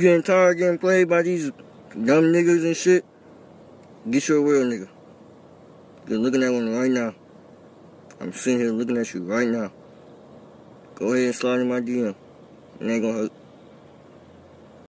Getting tired of getting played by these dumb niggas and shit? Get your real nigga. You're looking at one right now. I'm sitting here looking at you right now. Go ahead and slide in my DM. It ain't gonna hurt.